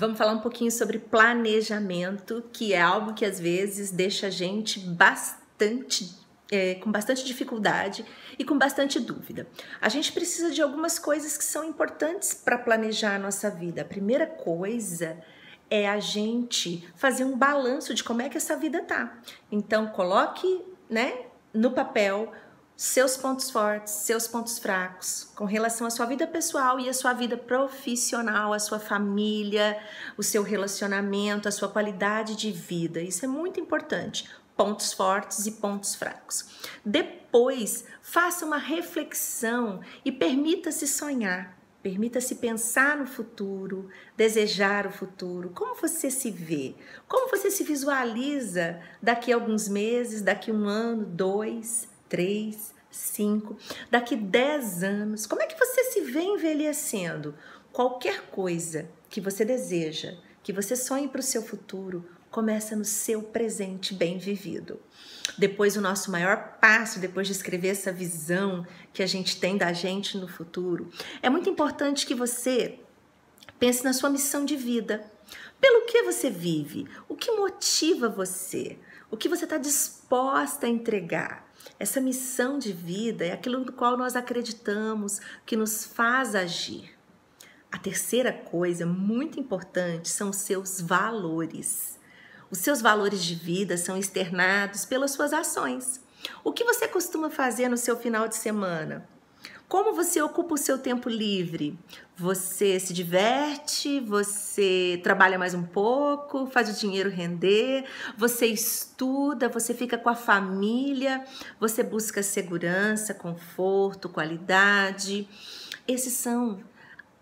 Vamos falar um pouquinho sobre planejamento, que é algo que às vezes deixa a gente bastante é, com bastante dificuldade e com bastante dúvida. A gente precisa de algumas coisas que são importantes para planejar a nossa vida. A primeira coisa é a gente fazer um balanço de como é que essa vida tá. Então coloque, né, no papel seus pontos fortes, seus pontos fracos, com relação à sua vida pessoal e à sua vida profissional, à sua família, o seu relacionamento, a sua qualidade de vida. Isso é muito importante. Pontos fortes e pontos fracos. Depois, faça uma reflexão e permita-se sonhar. Permita-se pensar no futuro, desejar o futuro. Como você se vê? Como você se visualiza daqui a alguns meses, daqui a um ano, dois, três, cinco, daqui dez anos? Como é que você se vê envelhecendo? Qualquer coisa que você deseja, que você sonhe para o seu futuro, começa no seu presente bem vivido. Depois, o nosso maior passo, depois de escrever essa visão que a gente tem da gente no futuro, é muito importante que você pense na sua missão de vida. Pelo que você vive? O que motiva você? O que você está disposta a entregar? Essa missão de vida é aquilo no qual nós acreditamos, que nos faz agir. A terceira coisa muito importante são os seus valores. Os seus valores de vida são externados pelas suas ações. O que você costuma fazer no seu final de semana? Como você ocupa o seu tempo livre? Você se diverte? Você trabalha mais um pouco? Faz o dinheiro render? Você estuda? Você fica com a família? Você busca segurança, conforto, qualidade? Esses são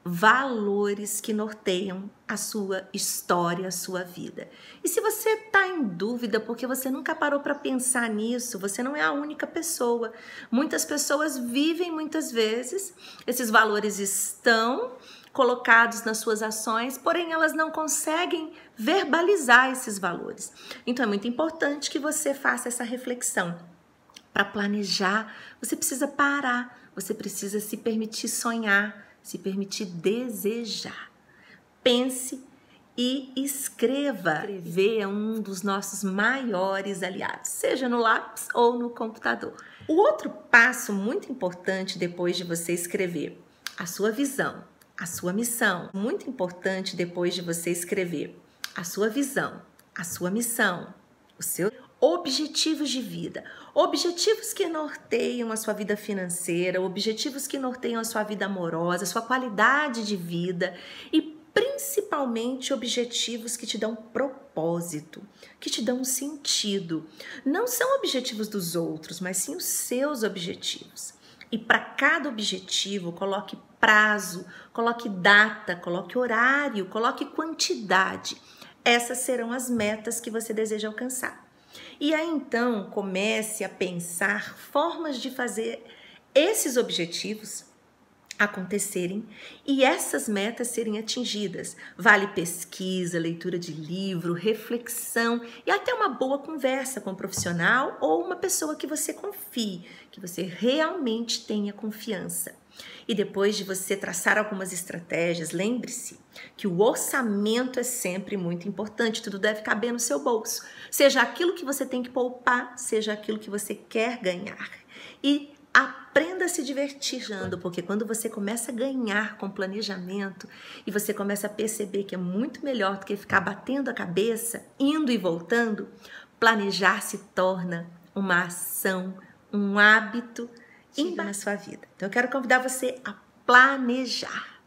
valores que norteiam a sua história, a sua vida. E se você está em dúvida porque você nunca parou para pensar nisso, você não é a única pessoa. Muitas pessoas vivem muitas vezes, esses valores estão colocados nas suas ações, porém elas não conseguem verbalizar esses valores. Então é muito importante que você faça essa reflexão. Para planejar, você precisa parar, você precisa se permitir sonhar se permitir desejar. Pense e escreva. Escrever é um dos nossos maiores aliados, seja no lápis ou no computador. O outro passo muito importante depois de você escrever, a sua visão, a sua missão. Muito importante depois de você escrever a sua visão, a sua missão, o seu objetivos de vida, objetivos que norteiam a sua vida financeira, objetivos que norteiam a sua vida amorosa, a sua qualidade de vida e principalmente objetivos que te dão propósito, que te dão sentido. Não são objetivos dos outros, mas sim os seus objetivos. E para cada objetivo, coloque prazo, coloque data, coloque horário, coloque quantidade. Essas serão as metas que você deseja alcançar. E aí então comece a pensar formas de fazer esses objetivos acontecerem e essas metas serem atingidas. Vale pesquisa, leitura de livro, reflexão e até uma boa conversa com um profissional ou uma pessoa que você confie, que você realmente tenha confiança. E depois de você traçar algumas estratégias, lembre-se que o orçamento é sempre muito importante, tudo deve caber no seu bolso. Seja aquilo que você tem que poupar, seja aquilo que você quer ganhar. E aprenda a se divertir, porque quando você começa a ganhar com planejamento e você começa a perceber que é muito melhor do que ficar batendo a cabeça, indo e voltando, planejar se torna uma ação, um hábito na sua vida. Então eu quero convidar você a planejar.